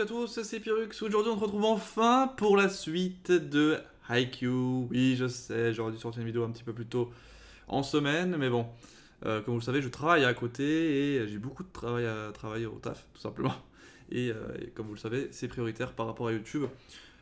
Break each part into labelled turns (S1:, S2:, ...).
S1: À tous, c'est Pyrux. Aujourd'hui, on se retrouve enfin pour la suite de Haikyuu. Oui, je sais, j'aurais dû sortir une vidéo un petit peu plus tôt en semaine, mais bon, euh, comme vous le savez, je travaille à côté et j'ai beaucoup de travail à travailler au taf, tout simplement. Et, euh, comme vous le savez, c'est prioritaire par rapport à YouTube,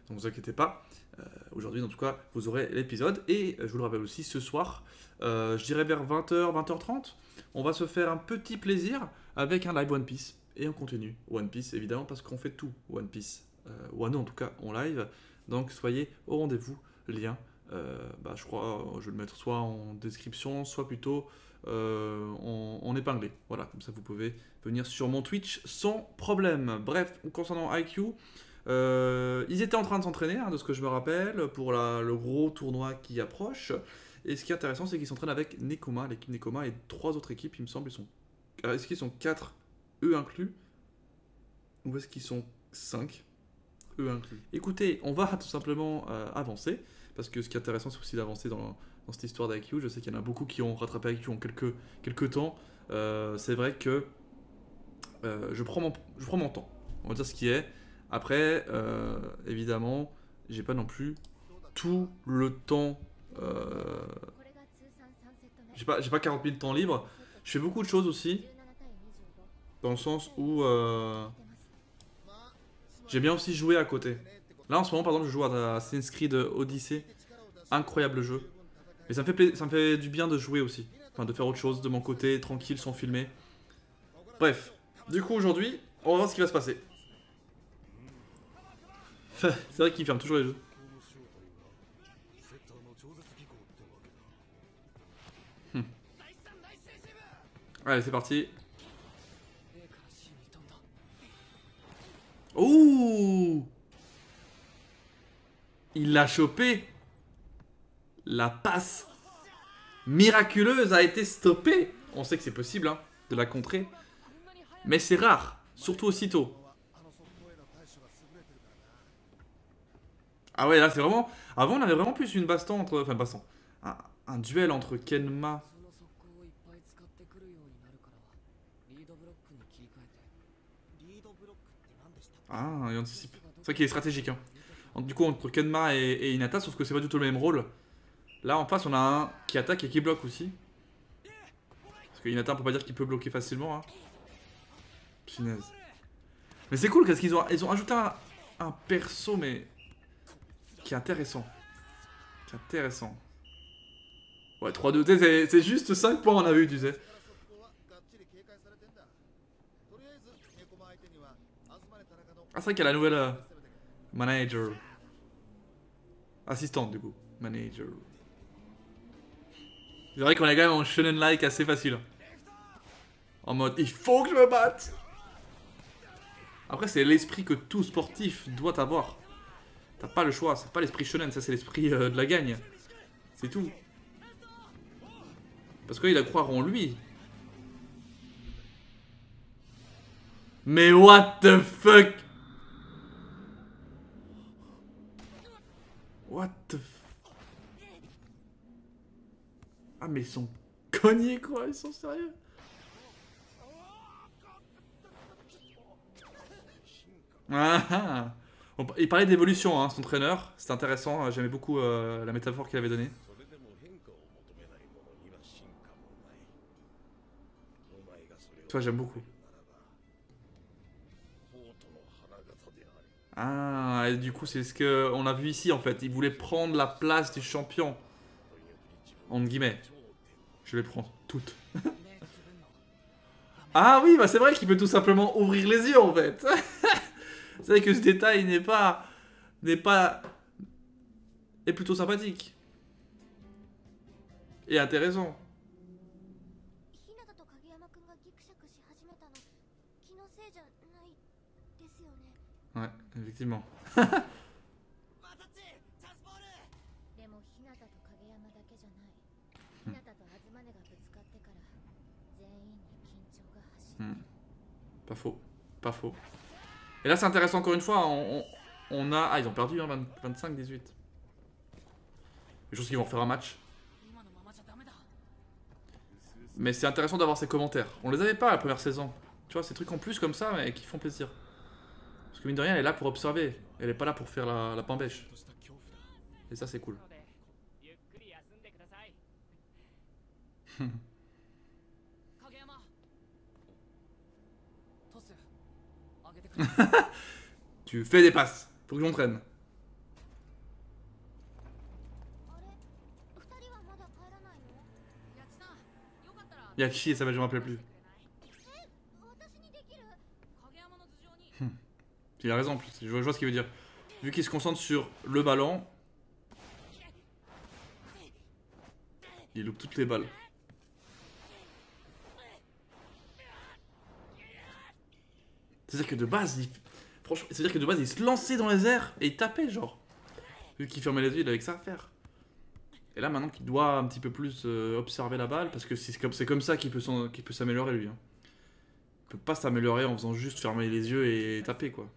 S1: donc vous inquiétez pas. Euh, Aujourd'hui, en tout cas, vous aurez l'épisode. Et je vous le rappelle aussi, ce soir, je dirais vers 20h, 20h30, on va se faire un petit plaisir avec un live One Piece. Et on continue One Piece, évidemment, parce qu'on fait tout One Piece. Euh, One en tout cas, en live. Donc soyez au rendez-vous. Lien, euh, bah, je crois, je vais le mettre soit en description, soit plutôt euh, en, épinglé. Voilà, comme ça vous pouvez venir sur mon Twitch sans problème. Bref, concernant IQ, ils étaient en train de s'entraîner, hein, de ce que je me rappelle, pour la- le gros tournoi qui approche. Et ce qui est intéressant, c'est qu'ils s'entraînent avec Nekoma, l'équipe Nekoma, et trois autres équipes, il me semble. Ils sont... Est-ce qu'ils sont 4, eux inclus Ou est-ce qu'ils sont 5, eux inclus? Écoutez, on va tout simplement euh, avancer, parce que ce qui est intéressant, c'est aussi d'avancer dans, cette histoire d'IQ. Je sais qu'il y en a beaucoup qui ont rattrapé IQ en quelques, quelques temps. Euh, c'est vrai que euh, je, prends mon, je prends mon temps, on va dire ce qui est. Après, évidemment, j'ai pas non plus tout le temps. j'ai pas, pas 40 000 temps libre. Je fais beaucoup de choses aussi, dans le sens où euh, j'ai bien aussi joué à côté. Là, en ce moment, par exemple, je joue à Assassin's Creed Odyssey. Incroyable jeu. Mais ça me, fait ça fait du bien de jouer aussi. Enfin, de faire autre chose de mon côté, tranquille, sans filmer. Bref. Du coup, aujourd'hui, on va voir ce qui va se passer. C'est vrai qu'il ferme toujours les jeux. Hmm. Allez, c'est parti. Ouh Il l'a chopé. La passe miraculeuse a été stoppée. On sait que c'est possible hein, de la contrer. Mais c'est rare, surtout aussitôt. Ah ouais, là c'est vraiment... Avant on avait vraiment plus une baston entre... Enfin baston. Un, un duel entre Kenma... Ah, il anticipe. C'est vrai qu'il est stratégique. Hein. Du coup entre Kenma et, Hinata, sauf que c'est pas du tout le même rôle. Là en face on a un qui attaque et qui bloque aussi. Parce que Hinata on peut pas dire qu'il peut bloquer facilement. Hein. Mais c'est cool parce qu'ils ont, ils ajouté un, perso mais qui est intéressant. Qui est intéressant. Ouais 3-2, tu sais, c'est- c'est juste 5 points on a vu tu sais. Ah c'est vrai qu'il y a la nouvelle euh, manager. Assistante du coup. Manager. C'est vrai qu'on est quand même en shonen-like assez facile. En mode, il faut que je me batte Après, c'est l'esprit que tout sportif doit avoir. T'as pas le choix, c'est pas l'esprit shonen, ça c'est l'esprit euh, de la gagne. C'est tout. Parce qu'il a croire en lui. Mais what the fuck? What the f... Ah mais ils sont cognés quoi, ils sont sérieux Ah ah Il parlait d'évolution, hein, son entraîneur, c'était intéressant, euh, j'aimais beaucoup euh, la métaphore qu'il avait donnée. Toi j'aime beaucoup. Ah, et du coup c'est ce que on a vu ici en fait, il voulait prendre la place du champion. Entre guillemets. Je les prends toutes. ah oui, bah c'est vrai qu'il peut tout simplement ouvrir les yeux en fait. c'est vrai que ce détail n'est pas n'est pas est plutôt sympathique et intéressant.
S2: 走る
S1: Hmm. Pas faux. Pas faux. Et là, c'est intéressant encore une fois. On, on- on a. Ah, ils ont perdu, hein, 25-18. Je pense qu'ils vont refaire un match. Mais c'est intéressant d'avoir ces commentaires. On les avait pas la première saison. Tu vois, ces trucs en plus comme ça, mais qui font plaisir. Parce que mine de rien, elle est là pour observer. Elle est pas là pour faire la, la. Et ça, c'est cool. tu fais des passes. Faut que
S3: j'entraîne.
S1: Yaki, ça va, je m'en rappelle plus. Il a raison je vois, je vois ce qu'il veut dire. Vu qu'il se concentre sur le ballon, il loupe toutes les balles. C'est-à-dire que de base, il... franchement, c'est-à-dire que de base, il se lançait dans les airs et il tapait, genre. Vu qu'il fermait les yeux, il avait que ça à faire. Et là, maintenant qu'il doit un petit peu plus euh, observer la balle, parce que c'est comme, ça qu'il peut, s'en- qu'il peut s'améliorer, lui. hein. Il peut pas s'améliorer en faisant juste fermer les yeux et taper, quoi.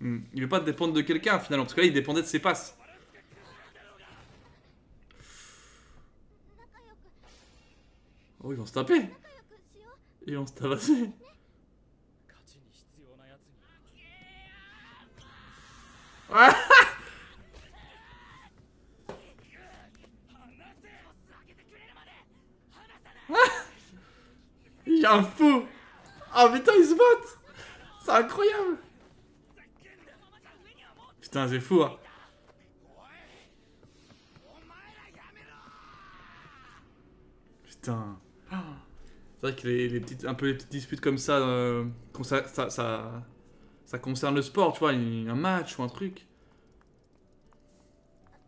S1: Hmm. Il veut pas dépendre de quelqu'un finalement, parce que là il dépendait de ses passes. Oh, ils vont se taper. Ils vont se tabasser. Il y a un fou. Ah putain, ils se battent C'est incroyable. Putain, c'est fou, hein. Putain. C'est vrai que les, petites, un peu les petites disputes comme ça, euh, ça, concerne le sport, tu vois, un match ou un truc.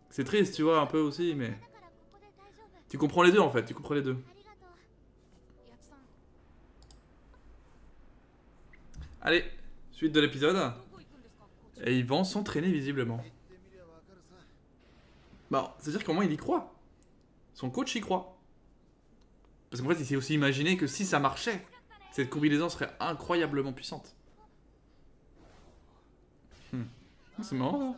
S1: C'est triste, tu vois, un peu aussi, mais... Tu comprends les deux, en fait, tu comprends les deux. Allez, suite de l'épisode. Et ils vont s'entraîner visiblement. Bah, c'est-à-dire qu'au moins il y croit. Son coach y croit. Parce qu'en fait, il s'est aussi imaginé que si ça marchait, cette combinaison serait incroyablement puissante. Hmm. Ah, c'est marrant.
S4: Hein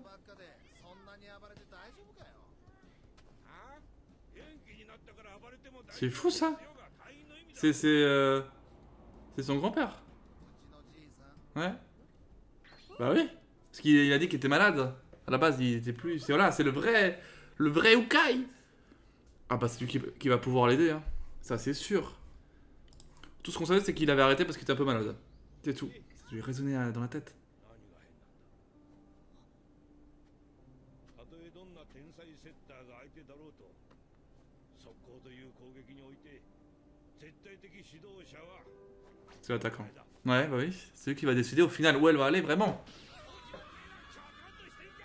S1: C'est fou ça. C'est c'est euh... c'est son grand-père. Ouais. Bah oui. Parce qu'il a dit qu'il était malade. À la base, il était plus. C'est voilà, c'est le vrai, le vrai Ukai. Ah bah c'est lui qui, va pouvoir l'aider, hein. ça c'est sûr. Tout ce qu'on savait, c'est qu'il avait arrêté parce qu'il était un peu malade. C'est tout. Ça lui résonnait euh, dans la tête. C'est l'attaquant. Ouais, bah oui, c'est lui qui va décider au final où elle va aller vraiment.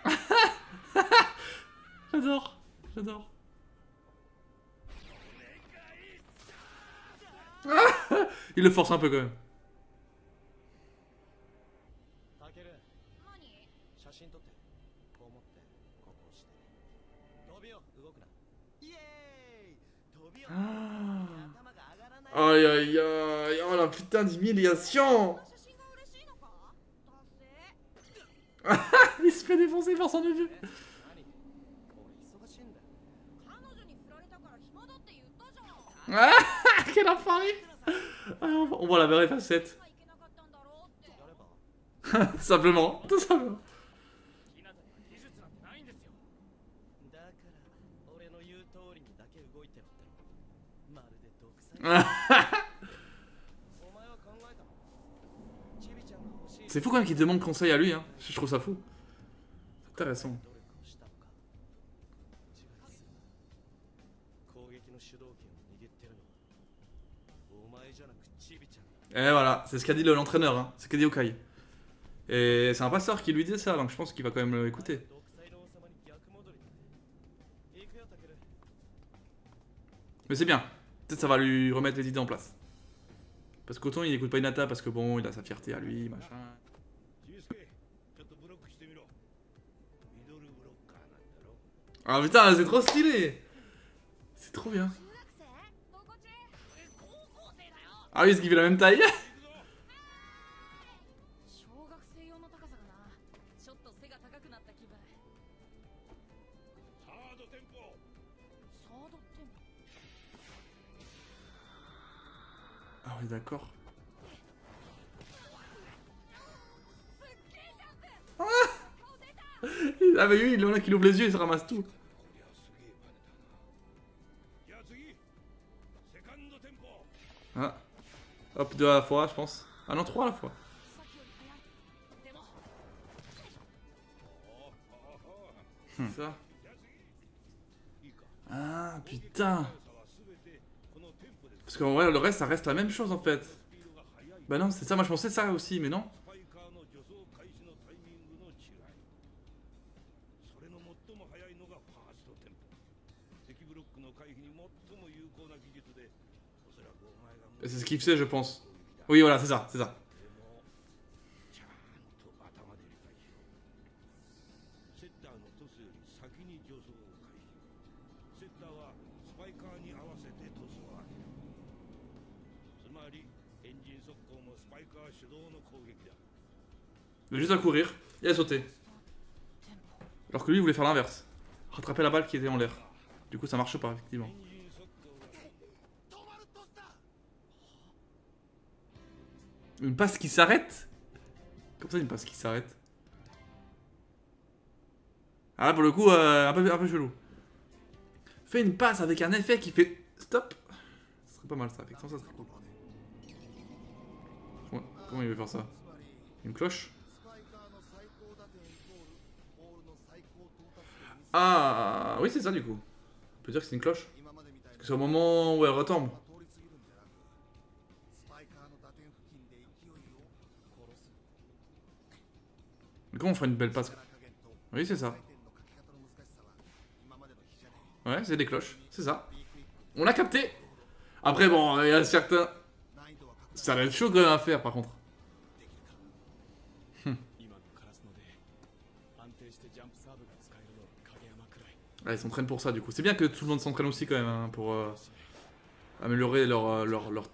S1: j'adore, j'adore. Il le force un peu quand même. Aïe aïe aïe, oh la putain d'humiliation Il se fait défoncer par son neveu. Ah, quel enfoiré ah, On voit la vraie facette. tout simplement, tout simplement. C'est fou quand même qu'il demande conseil à lui, hein. Je trouve ça fou. Intéressant. Et voilà, c'est ce qu'a dit l'entraîneur, hein. c'est ce qu'a dit Okai. Et c'est un passeur qui lui dit ça, donc je pense qu'il va quand même l'écouter. Mais c'est bien, peut-être ça va lui remettre les idées en place. Parce qu'autant il écoute pas Inata parce que bon, il a sa fierté à lui, machin. Ah putain, c'est trop stylé C'est trop bien. Ah oui, parce qu'il fait la même taille d'accord. Ah, ah bah oui, il y en a qui ouvre les yeux et se ramasse tout. Ah. Hop, deux à la fois, je pense. Ah non, trois à la fois. Hmm. Ça. Ah, putain parce que le reste, ça reste la même chose en fait. Bah non, c'est ça, moi je pensais ça aussi, mais non. C'est ce qu'il faisait, je pense. Oui, voilà, c'est ça, c'est ça. avait juste à courir et à sauter. Alors que lui, il voulait faire l'inverse. Rattraper la balle qui était en l'air. Du coup, ça marche pas, effectivement. Une passe qui s'arrête Comme ça, une passe qui s'arrête. Ah pour le coup, euh, un, peu, un peu chelou. Fais une passe avec un effet qui fait stop. Ce serait pas mal ça, effectivement, ça serait comment il veut faire ça? Une cloche? Ah, oui, c'est ça du coup. On peut dire que c'est une cloche. Parce que c'est au moment où elle retombe. Du coup, on fera une belle passe. Oui, c'est ça. Ouais, c'est des cloches, c'est ça. On l'a capté Après, bon, il y a certains... Ça a l'air chaud quand même à faire, par contre. Ah, ils s'entraînent pour ça du coup. C'est bien que tout le monde s'entraîne aussi quand même hein, pour euh, améliorer leur, euh, leur, leur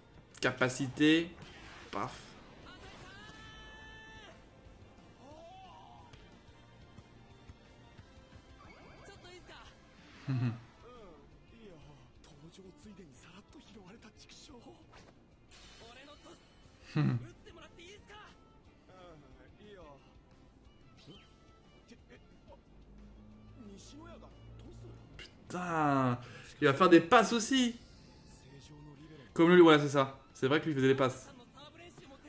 S1: capacité. Paf. Il va faire des passes aussi Comme lui, voilà, c'est ça. C'est vrai que lui faisait des passes.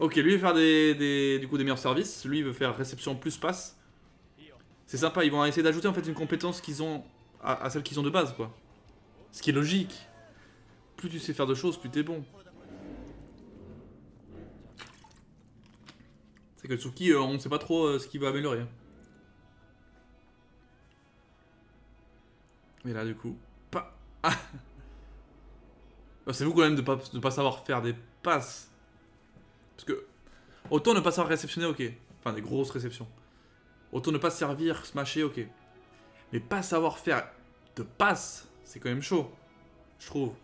S1: Ok, lui il veut faire des, du coup, des meilleurs services. Lui, il veut faire réception plus passe. C'est sympa, ils vont essayer d'ajouter en fait une compétence qu'ils ont à, celle qu'ils ont de base, quoi. Ce qui est logique. Plus tu sais faire de choses, plus t'es bon. C'est que Tsuki, euh, on ne sait pas trop euh, ce qu'il va améliorer. Hein. Mais là du coup, pas. Ah. C'est vous quand même de pas, de pas savoir faire des passes. Parce que autant ne pas savoir réceptionner, ok. Enfin des grosses réceptions. Autant ne pas se servir, smasher, ok. Mais pas savoir faire de passes, c'est quand même chaud. Je trouve.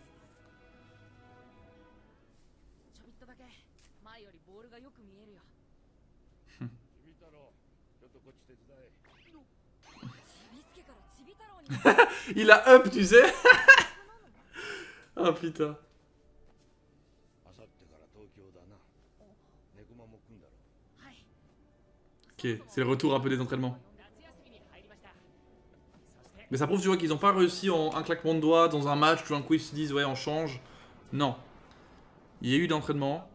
S1: Il a up, tu sais Oh putain. Ok, c'est le retour un peu des entraînements. Mais ça prouve, tu vois, qu'ils n'ont pas réussi en un claquement de doigts dans un match, tout un coup ils se disent, ouais, on change. Non. Il y a eu d'entraînement.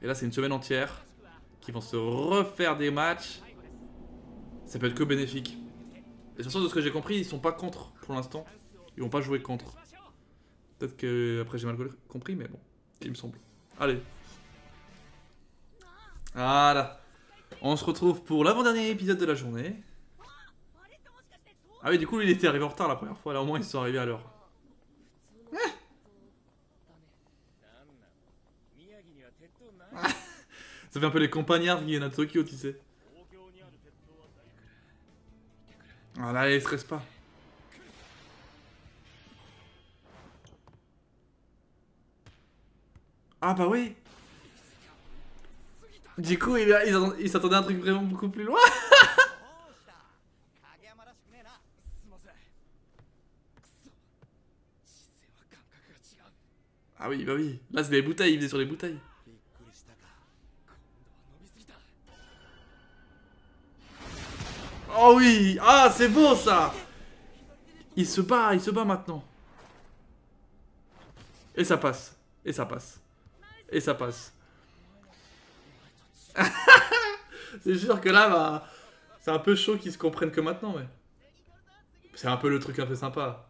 S1: Et là, c'est une semaine entière. Qui vont se refaire des matchs. Ça peut être que bénéfique. Et façon de ce que j'ai compris, ils sont pas contre pour l'instant. Ils vont pas jouer contre. Peut-être que après j'ai mal compris, mais bon, il me semble. Allez. Voilà. On se retrouve pour l'avant-dernier épisode de la journée. Ah oui, du coup, il était arrivé en retard la première fois. Là, au moins, ils sont arrivés à l'heure.
S5: Eh
S1: Ça fait un peu les compagnards qui viennent à Tokyo, tu sais. Ah là, il stresse pas. Ah bah oui Du coup, il, il, il s'attendait à un truc vraiment beaucoup plus loin Ah oui, bah oui. Là, c'est des bouteilles, il faisait sur les bouteilles. Oh oui Ah, c'est beau ça Il se bat, il se bat maintenant. Et ça passe. Et ça passe. Et ça passe. c'est sûr que là, bah, c'est un peu chaud qu'ils se comprennent que maintenant, mais... C'est un peu le truc un peu sympa.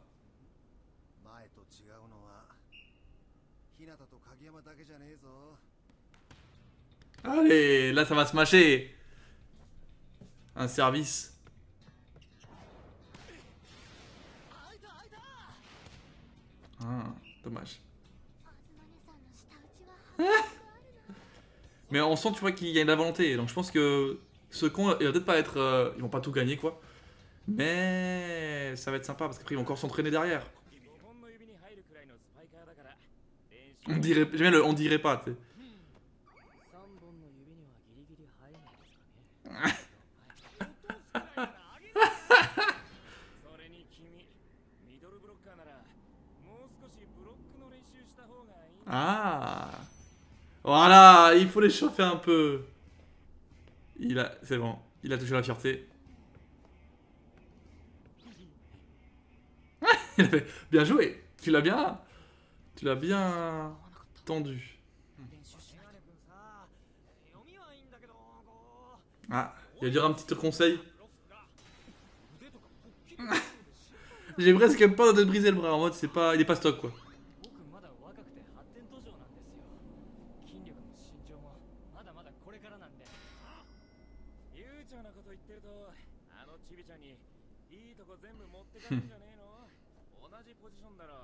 S1: Allez, là ça va se mâcher. Un service. Ah, dommage. Mais on sent, tu vois, qu'il y a de la volonté. Donc je pense que ce con, il va peut-être pas être. Euh, ils vont pas tout gagner, quoi. Mais ça va être sympa parce qu'après, ils vont encore s'entraîner derrière. On dirait, le, on dirait pas, tu sais. Ah Voilà, il faut les chauffer un peu. Il a, c'est bon, il a touché la fierté. bien joué. Tu l'as bien, tu l'as bien tendu. Ah, il va dire un petit conseil. J'ai presque peur de briser le bras en mode c'est pas, il est pas stock quoi.
S3: 全部持ってかれるんじゃねえの同じポジションだろん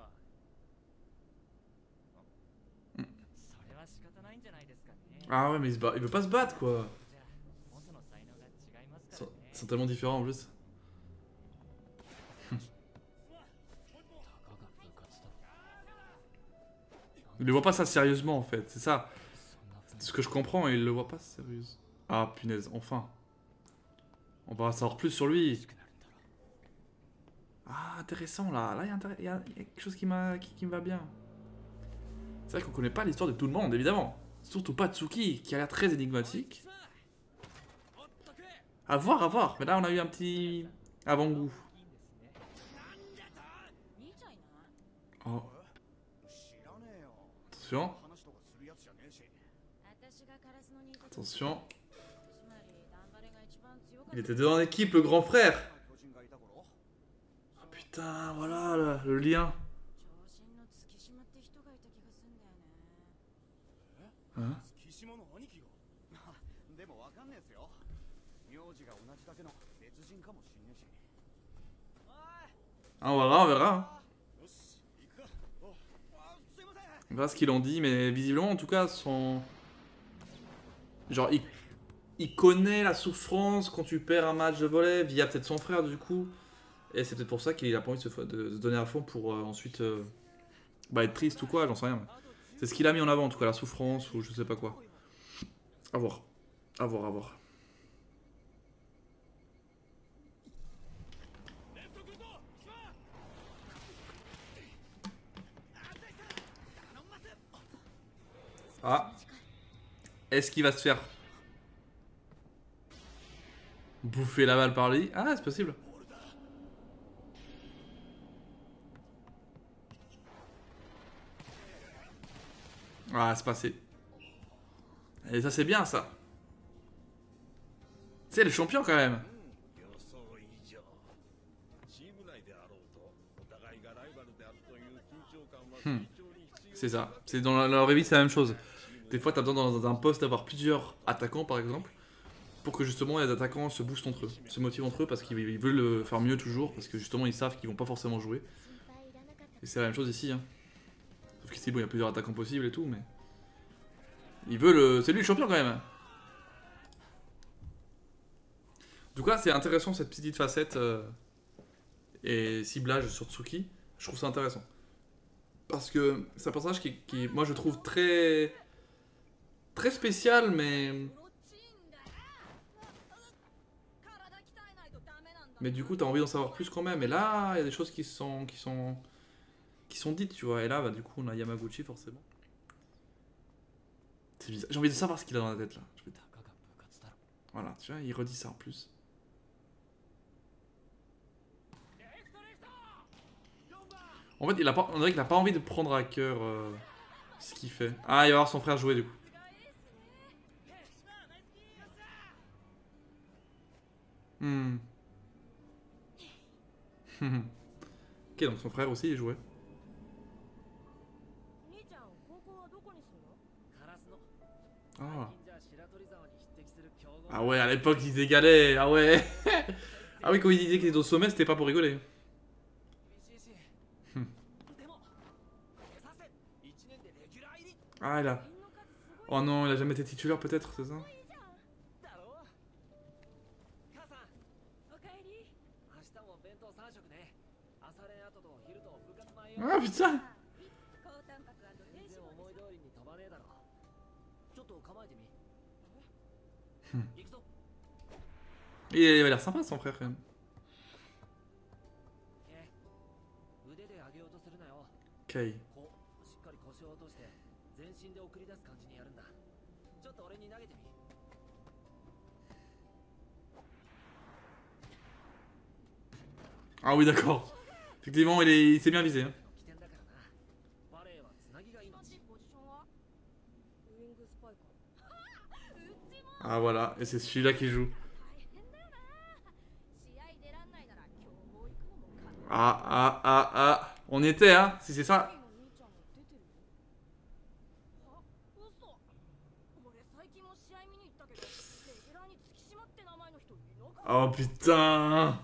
S3: それは仕方ないんじゃないですかね
S1: Ah ouais mais il, se bat, il veut pas se battre quoi.
S3: じゃあ元の才能が違います
S1: Ils
S3: か
S1: sont,
S3: らね
S1: ils sont tellement différents en plus.
S3: たかが部活だ
S1: Il le voit pas ça sérieusement en fait, c'est ça.
S3: そんなふうに
S1: Ce que je comprends, il le voit pas sérieuse. Ah punaise, enfin. On va en savoir plus sur lui. Ah, intéressant là. Là, il y, a quelque chose qui, qui, qui me va bien. C'est vrai qu'on connaît pas l'histoire de tout le monde, évidemment. Surtout pas Tsuki, qui a l'air très énigmatique. À voir, à voir. Mais là, on a eu un petit avant-goût. Oh. Attention. Attention. Il était dans l'équipe, le grand frère voilà le lien. Hein ah, on verra, on verra. On verra ce qu'ils ont dit, mais visiblement, en tout cas, son. Genre, il connaît la souffrance quand tu perds un match de volet via peut-être son frère, du coup. Et c'est peut-être pour ça qu'il a pas envie de se, donner à fond pour euh, ensuite euh, bah, être triste ou quoi, j'en sais rien. C'est ce qu'il a mis en avant, en tout cas, la souffrance ou je sais pas quoi. À voir. À voir, à voir. Ah. Est-ce qu'il va se faire bouffer la balle par lui? Ah, c'est possible. Ah, c'est passé. Et ça, c'est bien, ça. C'est le champion, quand même.
S6: Hmm.
S1: C'est ça. C'est dans la, c'est la même chose. Des fois, t'as besoin un poste d'avoir plusieurs attaquants, par exemple, pour que justement les attaquants se boostent entre eux, se motivent entre eux parce qu'ils veulent faire mieux toujours, parce que justement ils savent qu'ils vont pas forcément jouer. Et c'est la même chose ici. Hein. Parce que c'est bon, il y a plusieurs attaquants possibles et tout, mais. Il veut le. C'est lui le champion quand même. En tout cas, c'est intéressant cette petite facette euh, et ciblage sur Tsuki. Je trouve ça intéressant. Parce que c'est un personnage qui, qui, moi, je trouve très. très spécial, mais. Mais du coup, t'as envie d'en savoir plus quand même. Et là, il y a des choses qui sont, qui sont sont dites, tu vois. Et là, bah, du coup, on a Yamaguchi, forcément. C'est bizarre. J'ai envie de savoir ce qu'il a dans la tête, là. Voilà, tu vois, il redit ça en plus. En fait, il a pas, on dirait qu'il a pas envie de prendre à cœur euh, ce qu'il fait. Ah, il va voir son frère jouer, du coup. Hmm. Ok, donc son frère aussi, il jouait. Ah. ah ouais, à l'époque, ils égalaient. Ah ouais. ah oui, quand ils disaient qu'ils étaient au sommet, c'était pas pour rigoler.
S3: Hmm.
S1: Ah,
S2: là.
S1: Oh non, il a jamais été titulaire, peut-être, c'est ça Ah putain Il avait l'air sympa son frère.
S3: Ok.
S1: Ah oui d'accord. Effectivement il s'est bien visé. Hein. Ah voilà, et c'est celui-là qui joue. Ah, ah, ah, ah. On y était, hein, si c'est ça. Oh putain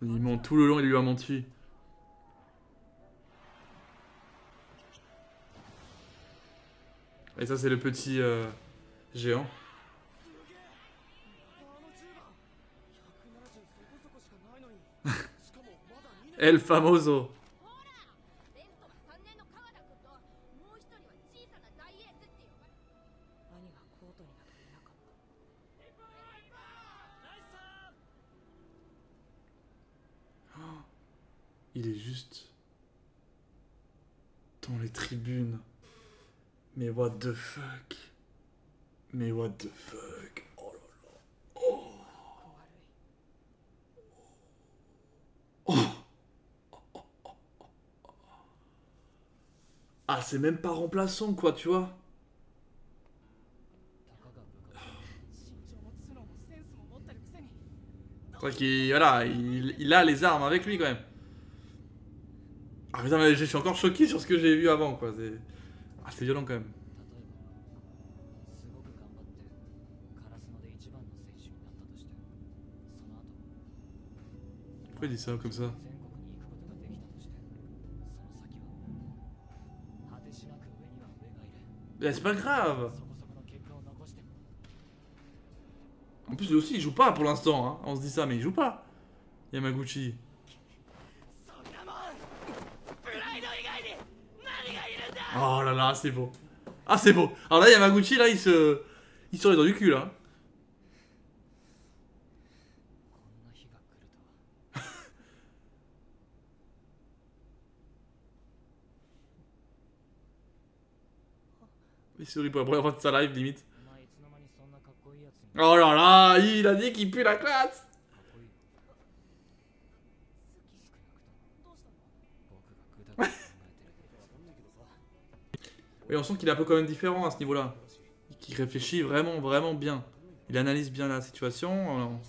S1: Ils ment tout le long, il lui a menti. Et ça, c'est le petit euh, géant. El famoso. Il est juste dans les tribunes. Mais what the fuck? Mais what the fuck? Oh là là Oh Ah, c'est même pas remplaçant, quoi, tu vois qui voilà, il, il, a les armes avec lui, quand même. Ah, putain, mais je suis encore choqué sur ce que j'ai vu avant, quoi. C'est... Ah, c'est violent quand même. Pourquoi il dit ça comme ça eh, C'est pas grave En plus, lui aussi, il joue pas pour l'instant. Hein. On se dit ça, mais il joue pas. Yamaguchi. Oh là là, c'est beau. Ah, c'est beau. Alors là, Yamaguchi, là, il se. Il sort les dents du cul, là. Il sourit pour la première fois de sa live, limite. Oh là là, il a dit qu'il pue la classe Et on sent qu'il est un peu quand même différent à ce niveau-là. Qui réfléchit vraiment, vraiment bien. Il analyse bien la situation.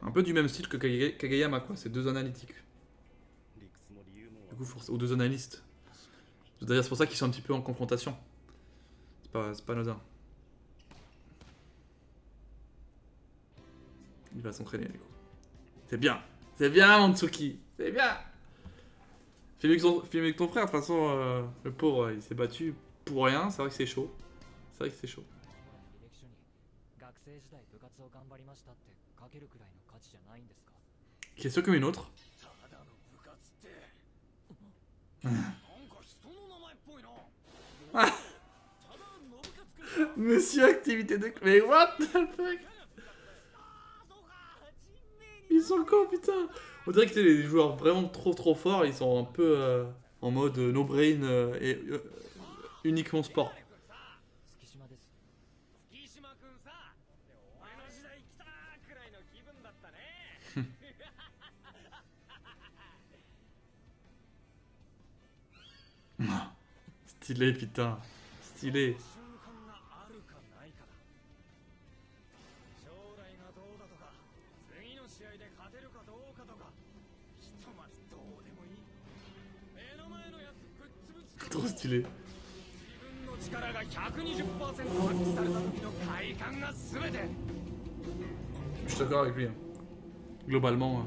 S1: Un peu du même style que Kageyama, quoi. C'est deux analytiques. Du. Ou deux analystes. D'ailleurs, c'est pour ça qu'ils sont un petit peu en confrontation. C'est pas, pas anodin. Il va s'entraîner, du coup. C'est bien. C'est bien, Mansuki. C'est bien. Filme avec, ton, frère, de toute façon, euh, le pauvre, il s'est battu pour rien, c'est vrai que c'est chaud. C'est vrai que c'est chaud. Question comme une autre. Monsieur activité de... Mais what the fuck? Ils sont cons, putain on dirait que c'est des joueurs vraiment trop trop forts, ils sont un peu euh, en mode euh, no brain euh, et uniquement sport.
S3: Hum.
S1: Stylé putain, stylé. Trop stylé. Je suis d'accord avec lui. Hein. Globalement.
S3: Hein.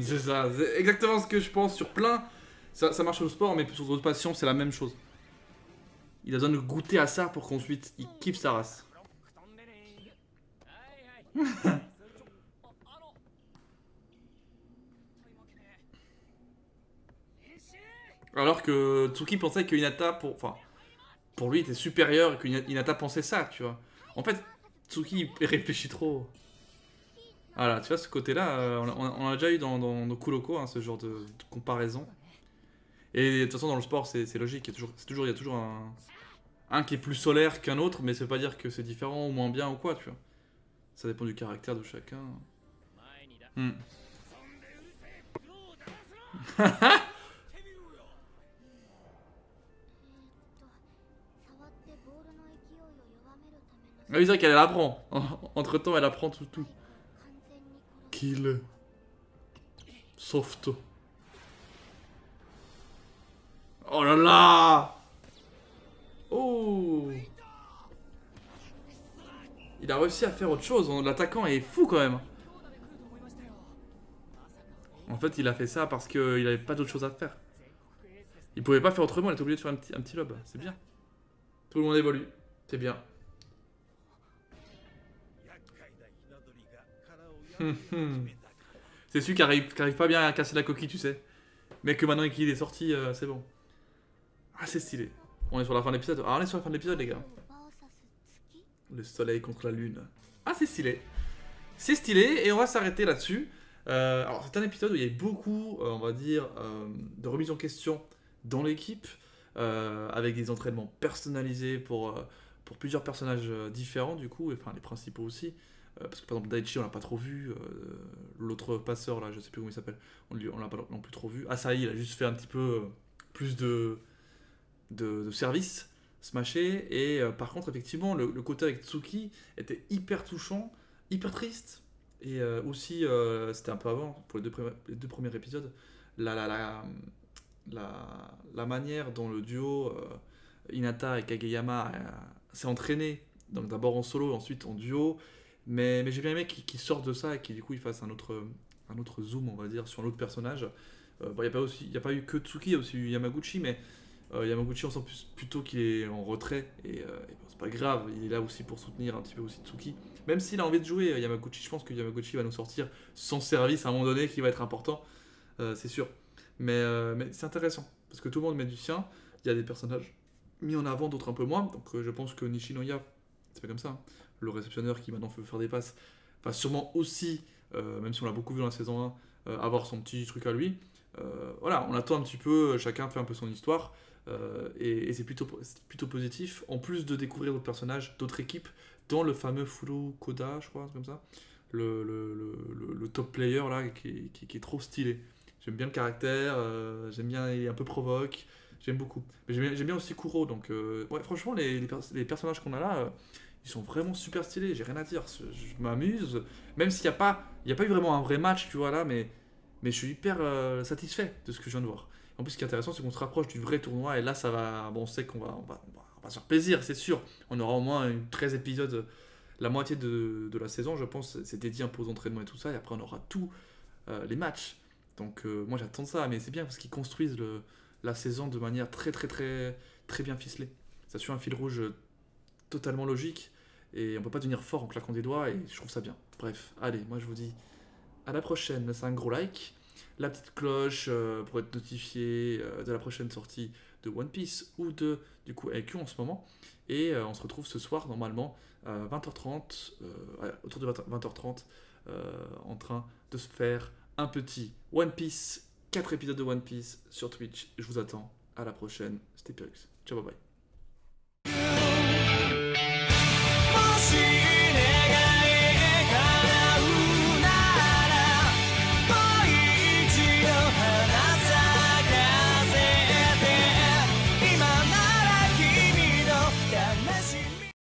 S1: C'est ça, c'est exactement ce que je pense sur plein. Ça, marche au sport, mais sur d'autres passions, c'est la même chose. Il a besoin de goûter à ça pour qu'ensuite il kiffe sa race. Alors que Tsuki pensait que Hinata, pour, pour lui, était supérieur et que Hinata pensait ça, tu vois. En fait, Tsuki réfléchit trop. Voilà, tu vois, ce côté-là, euh, on, on, a déjà eu dans, dans, dans Kuroko, hein, ce genre de, comparaison. Et de toute façon, dans le sport, c'est logique. Il y a toujours, il y a toujours un, un qui est plus solaire qu'un autre, mais ça veut pas dire que c'est différent ou moins bien ou quoi, tu vois. Ça dépend du caractère de chacun. Hmm. Ah oui, c'est vrai qu'elle apprend. Entre temps, elle apprend tout. tout. Kill. Soft. Oh là là Oh Il a réussi à faire autre chose. L'attaquant est fou quand même. En fait, il a fait ça parce qu'il n'avait pas d'autre chose à faire. Il pouvait pas faire autrement, il était obligé de faire un petit lob. C'est bien. Tout le monde évolue. C'est bien. C'est celui qui arrive, qui arrive pas bien à casser la coquille, tu sais. Mais que maintenant qu'il est sorti, euh, c'est bon. Ah, c'est stylé. On est sur la fin de l'épisode. Ah, on est sur la fin de l'épisode, les gars. Le soleil contre la lune. Ah, c'est stylé. C'est stylé, et on va s'arrêter là-dessus. Euh, alors, c'est un épisode où il y a eu beaucoup, euh, on va dire, de remise en question dans l'équipe, avec des entraînements personnalisés pour, pour plusieurs personnages différents, du coup, et, enfin les principaux aussi. Euh, parce que par exemple, Daichi, on l'a pas trop vu. euh, L'autre passeur, là, je sais plus comment il s'appelle, on on l'a pas non plus trop vu. Asahi, il a juste fait un petit peu euh, plus de, de, service smashé. Et par contre, effectivement, le, côté avec Tsuki était hyper touchant, hyper triste. Et aussi, c'était un peu avant, pour les deux, premiers- les deux premiers épisodes, la, la, la, la, la manière dont le duo Hinata et Kageyama s'est entraîné, donc d'abord en solo, ensuite en duo. Mais, mais j'ai bien aimé qu'ils qu'ils sortent de ça et ils fassent un autre, un autre zoom, on va dire, sur l'autre personnage. Euh, bon, Il n'y a, a pas eu que Tsuki, il y a aussi Yamaguchi, mais euh, Yamaguchi, on sent plus- plutôt qu'il est en retrait. Et, euh, et c'est pas grave, il est là aussi pour soutenir un petit peu aussi Tsuki. Même s'il a envie de jouer, euh, Yamaguchi, je pense que Yamaguchi va nous sortir son service à un moment donné qui va être important, c'est sûr. Mais, mais c'est intéressant, parce que tout le monde met du sien. Il y a des personnages mis en avant, d'autres un peu moins. Donc je pense que Nishinoya, c'est pas comme ça, hein, le réceptionneur qui maintenant peut faire des passes, va sûrement aussi, euh, même si on l'a beaucoup vu dans la saison 1, euh, avoir son petit truc à lui. Euh, voilà, on attend un petit peu, chacun fait un peu son histoire. et c'est plutôt, plutôt positif. En plus de découvrir d'autres personnages, d'autres équipes, dans le fameux Fulu Koda, je crois, comme ça. Le, le, le, top player là, qui, qui- est trop stylé. J'aime bien le caractère, j'aime bien, il est un peu provoque, j'aime beaucoup. J'aime bien, aussi Kuro, donc ouais, franchement, les, les, pers- les personnages qu'on a là, ils sont vraiment super stylés, j'ai rien à dire. Je, m'amuse, même s'il n'y a, pas- a pas eu vraiment un vrai match, tu vois, là, mais, mais je suis hyper euh, satisfait de ce que je viens de voir. En plus, ce qui est intéressant, c'est qu'on se rapproche du vrai tournoi, et là, ça va. Bon, on sait qu'on va, on va, on va, se faire plaisir, c'est sûr. On aura au moins une 13 épisodes, la moitié de, la saison, je pense, c'est dédié un peu aux entraînements et tout ça, et après, on aura tous euh, les matchs. Donc, euh, moi, j'attends ça, mais c'est bien parce qu'ils construisent la saison de manière très, très, très, très bien ficelée. Ça suit un fil rouge totalement logique, et on peut pas devenir fort en claquant des doigts, et je trouve ça bien. Bref, allez, moi je vous dis à la prochaine. Laissez un gros like, la petite cloche euh, pour être notifié euh, de la prochaine sortie de One Piece ou de du coup IQ en ce moment. Et euh, on se retrouve ce soir normalement à 20h30, autour de 20, h 30 en train de se faire un petit One Piece, 4 épisodes de One Piece sur Twitch. Je vous attends. À la prochaine. C'était Pyrux. Ciao, bye bye.